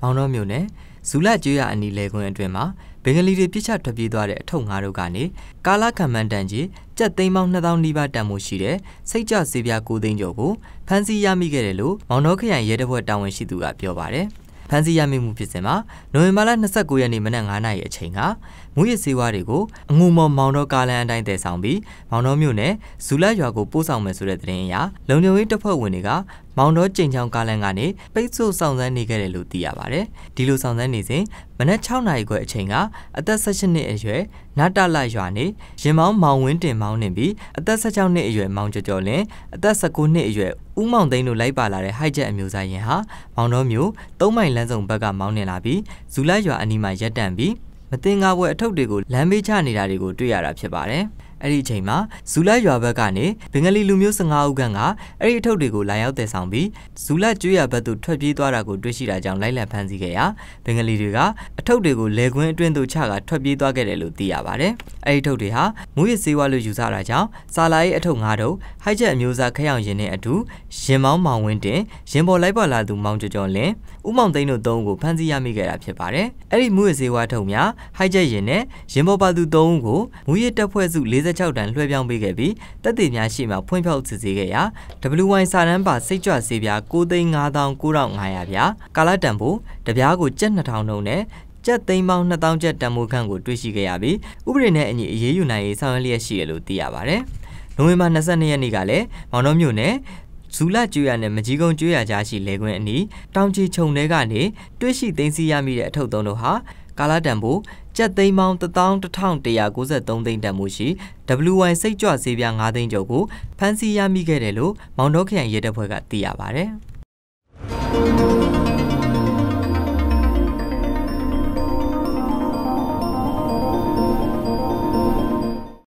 မောင်တော်မြို့နယ်ဇူလကျွရအနီလေကွင်းအတွင်းမှာဘင်္ဂလီတွေပြစ်ချထွက်ပြေးသွားတဲ့အထုပ်ငါးတို့ကနေကာလာခံမှန်တန်ကြီးကြက်သိန်းပေါင်း2000နီးပါးတန်မှုရှိတဲ့စိတ်ကြစေပြား9သိန်းကျော်ကိုဖမ်းဆီးရမိခဲ့တယ်လို့မောင်တော်ခရိုင်ရဲတပ်ဖွဲ့တာဝန်ရှိသူကပြောပါတယ်။ဖမ်းဆီးရမိမှုဖြစ်စဉ်မှာနိုဝင်ဘာလ29ရက်နေ့မနက်9:00နာရီအချိန်ကမူရစ်စေဝါတွေကိုအငူမော်မောင်တော်ကားလန်အတိုင်းတည်ဆောင်ပြီးမောင်တော်မြို့နယ်ဇူလက်ရွာကိုပို့ဆောင်မယ်ဆိုတဲ့သတင်းအရလုံခြုံရေးတပ်ဖွဲ့ဝင်တွေကမောင်တော်ကျိန်ချောင်းကားလန်ကနေပိတ်ဆို့ဆောင်ဆန်းနေခဲ့တယ်လို့သိရပါတယ်။ဒီလိုဆောင်ဆန်းနေစဉ်မနက်6နာရီခွဲအချိန်ကအသက်16နှစ်အရွယ်နတ်တလရွာနေရင်မောင်းမောင်ဝင်းတင်မောင်းနေပြီးအသက်16နှစ်အရွယ်မောင်ကျော်ကျော်လင်းအသက်19နှစ်အရွယ်ဦးမောင်သိန်းတို့လိုက်ပါလာတဲ့ဟိုက်ချက်အမျိုးသားရင်ဟာမောင်တော်မျိုး၃မိုင်လမ်းစုံဘက်ကမောင်းနေလာပြီးဇူလိုက်ရွာအနီးမှာရပ်တန့်ပြီးမတင်ကားပွဲအထုပ်တွေကိုလမ်းဘေးချနေတာတွေကိုတွေ့ရတာဖြစ်ပါတယ်။ အဲ့ဒီအချိန်မှာဇူလက်ရွာဘက်ကနေဘင်္ဂလီလူမျိုး15ဦးခန့်ကအဲ့ဒီအထုပ်တွေကိုလာရောက်တည်ဆောင်ပြီးဇူလက်ကျွေးရဘက်သို့ထွက်ပြေးသွားတာကိုတွေ့ရှိတာကြောင့်လိုက်လံဖမ်းဆီးခဲ့ရာဘင်္ဂလီတွေကအထုပ်တွေကိုလေကွင်းအတွင်းသို့ချကထွက်ပြေးသွားခဲ့တယ်လို့သိရပါတယ်။အဲ့ဒီအထုပ်တွေဟာမူရစ်စေဝါလို့ယူဆတာကြောင့်စာလာရေးအထုပ်၅ထုပ်ဟိုက်ချက်အမျိုးသားခရောင်ရင်နဲ့အတူရင်မောင်းမောင်ဝင်းတင်ရင်ပေါ်လိုက်ပါလာသူမောင်ကျော်ကျော်လင်းဦးမောင်သိန်းတို့၃ဦးကိုဖမ်းဆီးရမိခဲ့တာဖြစ်ပါတယ်။အဲ့ဒီမူရစ်စေဝါထုပ်များဟိုက်ချက်ရင်နဲ့ရင်ပေါ်ပါသူ၃ဦးကိုမူရစ်တပ်ဖွဲ့စု46တန်းလွှဲပြောင်းပေးခဲ့ပြီးတပ်တွေများရှိမှဖွင့်ဖြောက်စစ်ဆေးခဲ့ရာ WY စာတန်းပါစိတ်ကြွဆေးပြား9,9500ပြားကာလတန်ဖိုးတပြားကိုကျပ်2000နှုန်းနဲ့ကျပ်သိန်းပေါင်း2000ကျပ်တန်ဖိုးခန့်ကိုတွေ့ရှိခဲ့ရပြီးဥပဒေနဲ့အညီအရေးယူနိုင်ရေးဆောင်ရွက်လျက်ရှိတယ်လို့သိရပါတယ်။နိုဝင်ဘာ22ရက်နေ့ကလည်းမောင်နှမြို့နယ် ဇူလကျွေးရနဲ့မကြီးကုန်းကျွေးရကြားရှိလေကွင်းအနီးတောင်ချီခြုံထဲကနေတွေ့ရှိသိမ်းဆည်းရမိတဲ့အထုပ်သုံးတို့ဟာကာလာတန်ဖိုးကျပ်သိန်းပေါင်း11193သိန်းတန်မှုရှိ WY စိတ်ကြွဈေးပြား9သိန်းကျော်ကိုဖမ်းဆီးရမိခဲ့တယ်လို့မောင်တော်ခရိုင်ရဲတပ်ဖွဲ့ကသိရပါဗျ။